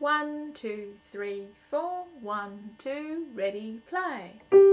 One, two, three, four. One, two, ready, play.